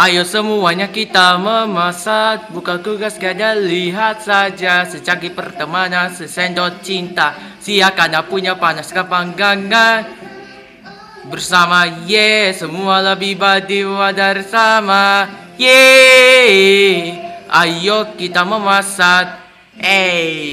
Ayo semuanya kita memasak. Buka tugas gada lihat saja. Secangkir pertemanan sesendok cinta. Siakan punya panas kepanggangan. Bersama ye semua lebih baik dari sama Ye Ayo kita memasak. Eh